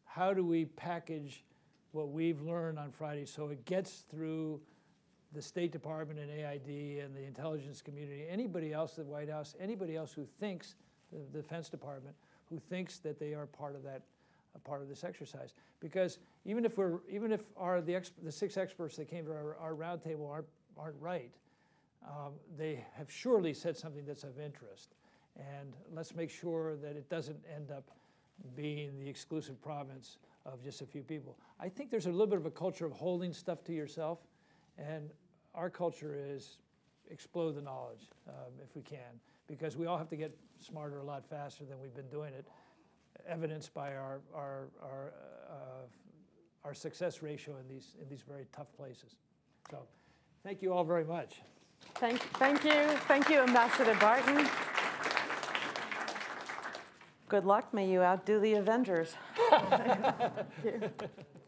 how do we package what we've learned on Friday so it gets through the State Department and AID and the intelligence community, anybody else at the White House, anybody else who thinks, the Defense Department, who thinks that they are part of that, part of this exercise. Because even if we're, even if our, the, the six experts that came to our, our roundtable aren't, aren't right, um, they have surely said something that's of interest. And let's make sure that it doesn't end up being the exclusive province of just a few people. I think there's a little bit of a culture of holding stuff to yourself, and our culture is explode the knowledge um, if we can, because we all have to get smarter a lot faster than we've been doing it, evidenced by our, our, our, uh, our success ratio in these, in these very tough places. So thank you all very much. Thank, thank you. Thank you, Ambassador Barton. Good luck. May you outdo the Avengers.